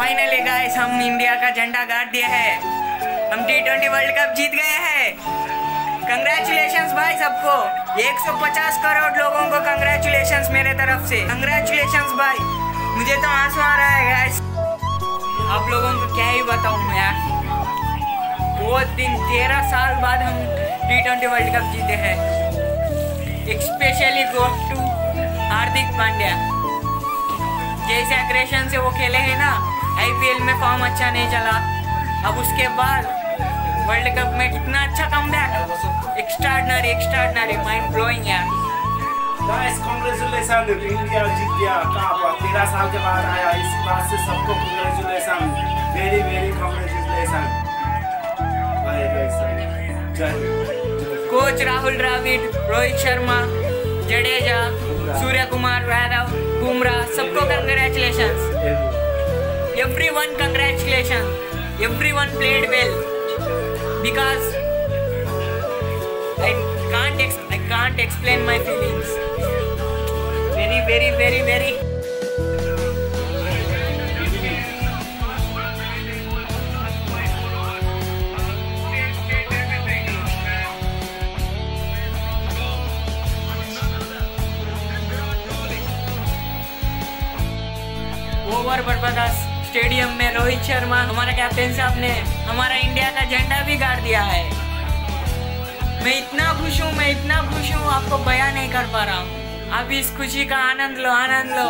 Finally guys हम India का झंडा गाड़ दिया है। हम टी ट्वेंटी वर्ल्ड कप जीत गए हैं। कंग्रेचुलेशन भाई सबको। 150 करोड़ लोगों को कंग्रेचुलेशन मेरे तरफ़ से। कंग्रेचुलेशन भाई। मुझे तो आँसू आ रहा है गाइस आप लोगों को क्या ही बताऊँ मैं। वो दिन, तेरह साल बाद हम टी ट्वेंटी वर्ल्ड कप जीते हैं। Specially go to Hardik Pandya. जैसे अग्रेशन से वो खेले हैं ना आईपीएल में फॉर्म अच्छा नहीं चला। अब उसके बाद वर्ल्ड कप में कितना अच्छा come back extraordinary extraordinary mind blowing यार गाइस इंडिया जीत गया। तेरह साल के बाद आया। इस बात से सबको very very coach Rahul Dravid Rohit Sharma Jadeja Suryakumar Yadav Bumrah सबको congratulation everyone congratulations. Everyone played well. Because I can't I can't explain my feelings. Very very very very. Over Barbados. Stadium में रोहित शर्मा, हमारा captain साहब ने हमारा India का झंडा भी गाड़ दिया है। मैं इतना खुश हूँ, मैं इतना खुश हूँ, आपको बयां नहीं कर पा रहा हूँ। आप इस खुशी का आनंद लो आनंद लो।